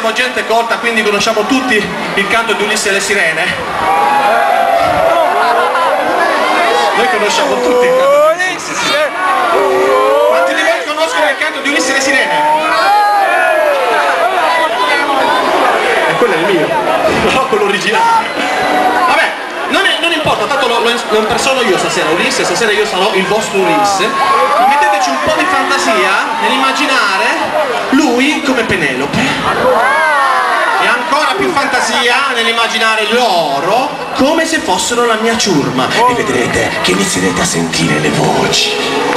siamo gente colta, quindi conosciamo tutti il canto di Ulisse e le sirene. Noi conosciamo tutti il canto di Ulisse. Quanti di voi conoscono il canto di Ulisse e le sirene? E quello è il mio, ho quello originale. Vabbè, non, è- non importa, tanto lo, lo, lo impersono io stasera, Ulisse, stasera io sarò il vostro Ulisse. Metteteci un po' di fantasia nell'immaginare lui come Penelope. E ancora più fantasia nell'immaginare loro come se fossero la mia ciurma. E vedrete che inizierete a sentire le voci.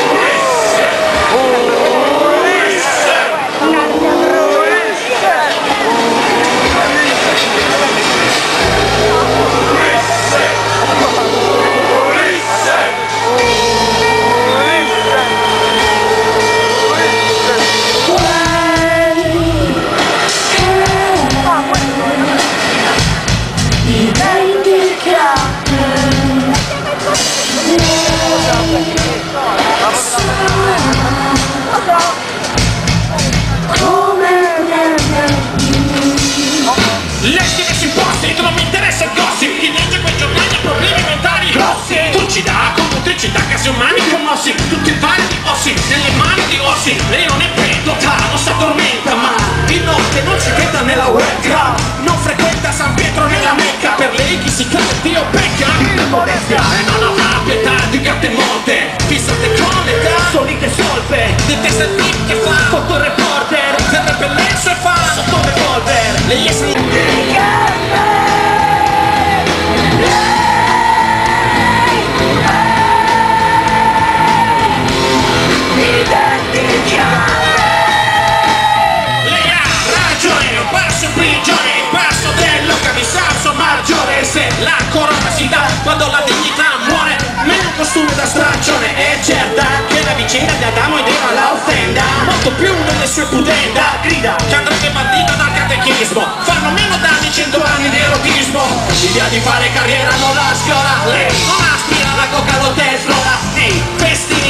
Leggi che si imposti, tu non mi interessa il gossip. Chi legge quei giornali ha problemi mentali grossi. Tu ci dà computricità, casi umani commossi. Tutti vari di ossi, nelle mani di ossi Detesta il film che fa Foto reporter. Verrebbe lei se fa Sotto revolver camisato maggiore. Se la corona si dà quando la dignità muore Meno costume da straccione Eva la offenda Molto più delle sue pudenda. Grida che andrebbe bandita dal catechismo. Fanno meno danni cento anni di erotismo. L'idea di fare carriera non la sfiora. Lei non aspira la coca Ehi, festini